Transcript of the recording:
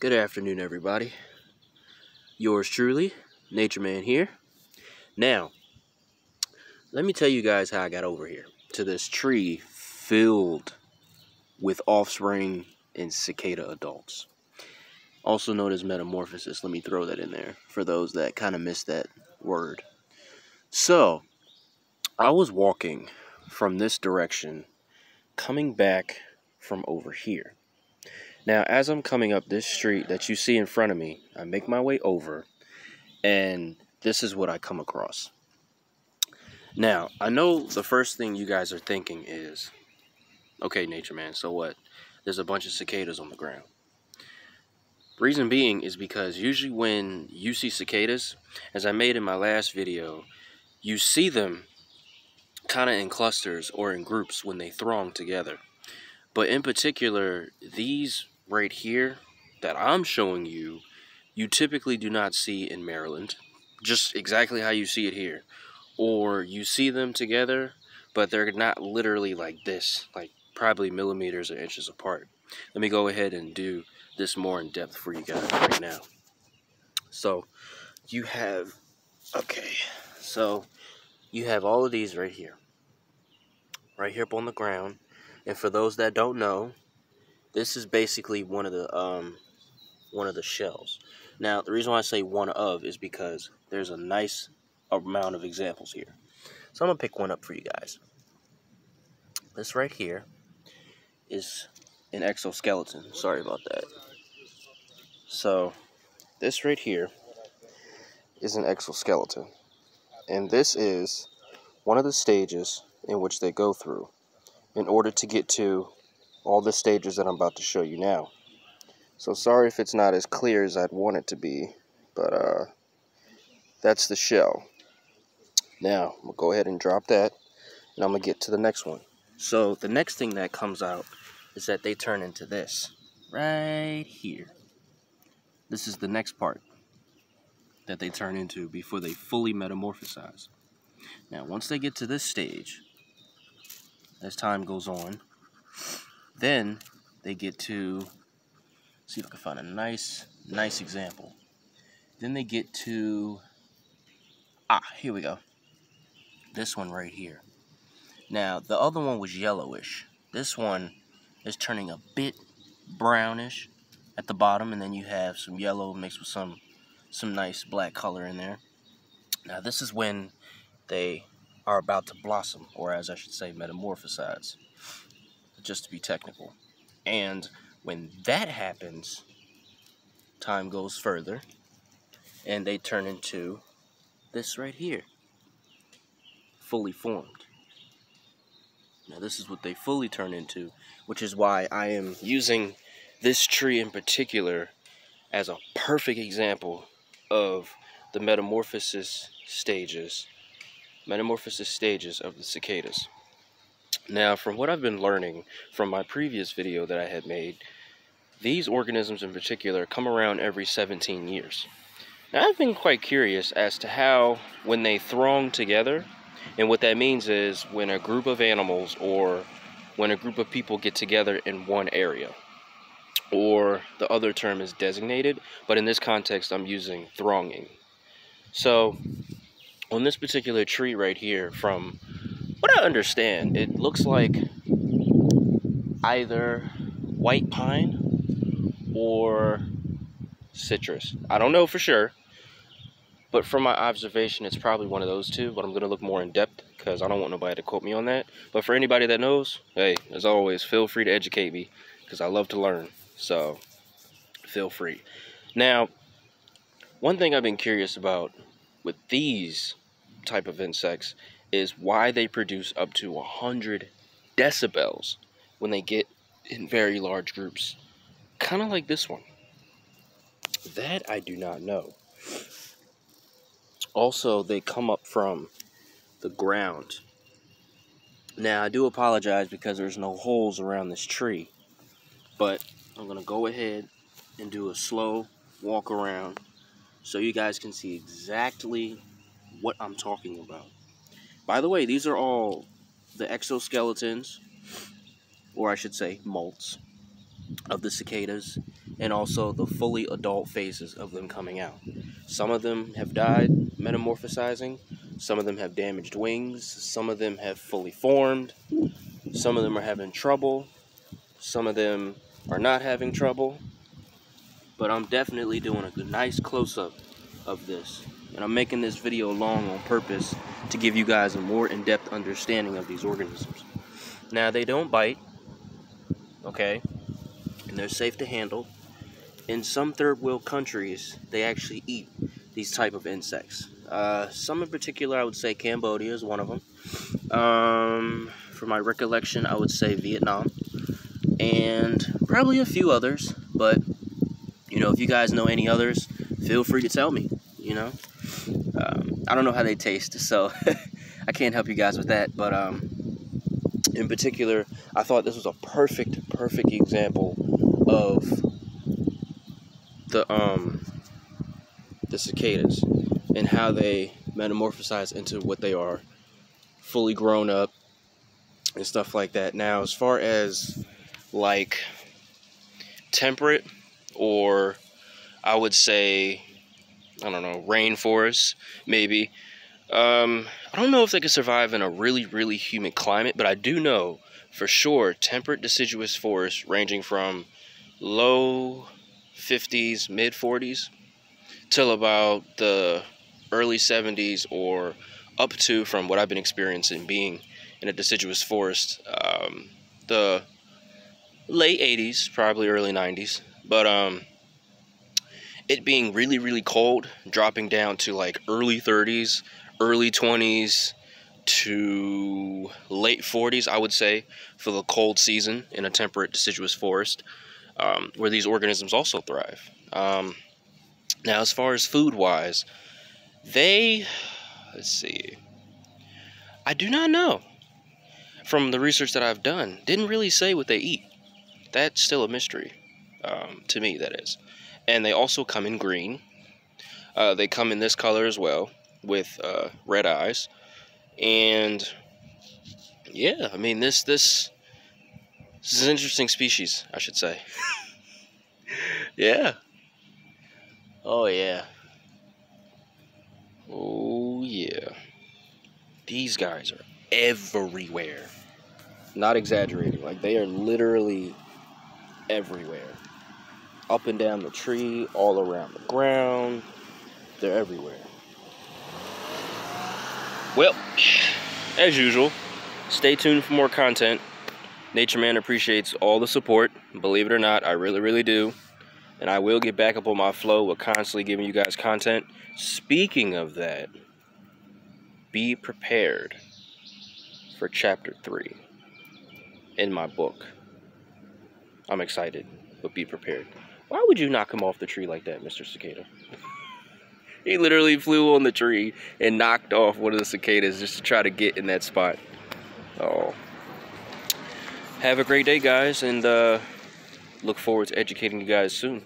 Good afternoon, everybody. Yours truly, Nature Man here. Now, let me tell you guys how I got over here to this tree filled with offspring and cicada adults. Also known as metamorphosis. Let me throw that in there for those that kind of missed that word. So, I was walking from this direction, coming back from over here. Now, as I'm coming up this street that you see in front of me, I make my way over, and this is what I come across. Now, I know the first thing you guys are thinking is, okay, Nature Man, so what? There's a bunch of cicadas on the ground. Reason being is because usually when you see cicadas, as I made in my last video, you see them kind of in clusters or in groups when they throng together. But in particular, these right here that I'm showing you, you typically do not see in Maryland. Just exactly how you see it here. Or you see them together, but they're not literally like this, like probably millimeters or inches apart. Let me go ahead and do this more in depth for you guys right now. So, you have, okay, so you have all of these right here. Right here up on the ground. And for those that don't know, this is basically one of the um, one of the shells. Now, the reason why I say one of is because there's a nice amount of examples here. So I'm going to pick one up for you guys. This right here is an exoskeleton. Sorry about that. So, this right here is an exoskeleton. And this is one of the stages in which they go through in order to get to all the stages that I'm about to show you now. So sorry if it's not as clear as I'd want it to be, but uh, that's the shell. Now, I'm going to go ahead and drop that, and I'm going to get to the next one. So the next thing that comes out is that they turn into this, right here. This is the next part that they turn into before they fully metamorphosize. Now, once they get to this stage, as time goes on, then they get to see if I can find a nice, nice example. Then they get to ah, here we go. This one right here. Now the other one was yellowish. This one is turning a bit brownish at the bottom, and then you have some yellow mixed with some some nice black color in there. Now this is when they are about to blossom, or as I should say, metamorphosize just to be technical. And when that happens, time goes further and they turn into this right here fully formed. Now, this is what they fully turn into, which is why I am using this tree in particular as a perfect example of the metamorphosis stages metamorphosis stages of the cicadas. Now, from what I've been learning from my previous video that I had made, these organisms in particular come around every 17 years. Now, I've been quite curious as to how, when they throng together, and what that means is when a group of animals or when a group of people get together in one area, or the other term is designated, but in this context, I'm using thronging. So, on this particular tree right here, from what I understand, it looks like either white pine or citrus. I don't know for sure, but from my observation, it's probably one of those two. But I'm going to look more in depth because I don't want nobody to quote me on that. But for anybody that knows, hey, as always, feel free to educate me because I love to learn. So feel free. Now, one thing I've been curious about with these type of insects is why they produce up to 100 decibels when they get in very large groups. Kind of like this one. That I do not know. Also, they come up from the ground. Now, I do apologize because there's no holes around this tree. But I'm going to go ahead and do a slow walk around so you guys can see exactly what I'm talking about. By the way, these are all the exoskeletons, or I should say molts, of the cicadas. and also the fully adult phases of them coming out. Some of them have died metamorphosizing, some of them have damaged wings, some of them have fully formed, some of them are having trouble, some of them are not having trouble. But I'm definitely doing a nice close up of this. And I'm making this video long on purpose to give you guys a more in depth understanding of these organisms. Now, they don't bite, okay? And they're safe to handle. In some third world countries, they actually eat these type of insects. Uh, some in particular, I would say Cambodia is one of them. Um, for my recollection, I would say Vietnam. And probably a few others, but, you know, if you guys know any others, feel free to tell me, you know? Um, I don't know how they taste, so I can't help you guys with that, but, um, in particular, I thought this was a perfect, perfect example of the um the cicadas and how they metamorphosize into what they are, fully grown up and stuff like that. Now, as far as like temperate or I would say I don't know rainforest maybe. Um, I don't know if they could survive in a really, really humid climate, but I do know for sure temperate deciduous forests ranging from low 50s, mid 40s till about the early 70s or up to from what I've been experiencing being in a deciduous forest um, the late 80s probably early 90s but um it being really really cold dropping down to like early 30s early 20s to late 40s, I would say, for the cold season in a temperate deciduous forest, um, where these organisms also thrive. Um, now, as far as food wise, they, let's see, I do not know. From the research that I've done, didn't really say what they eat. That's still a mystery um, to me, that is. And they also come in green. Uh, they come in this color as well, with uh, red eyes and yeah, I mean this this this is an interesting species, I should say. yeah. Oh yeah. Oh yeah. These guys are everywhere. Not exaggerating. Like they are literally everywhere. Up and down the tree, all around the ground. They're everywhere. Well, as usual, stay tuned for more content. Nature Man appreciates all the support. Believe it or not, I really, really do. And I will get back up on my flow with constantly giving you guys content. Speaking of that, be prepared for chapter 3 in my book. I'm excited, but be prepared. Why would you knock him off the tree like that, Mr. Cicada? he literally flew on the tree and knocked off one of the cicadas just to try to get in that spot. Oh. Have a great day, guys, and uh, look forward to educating you guys soon.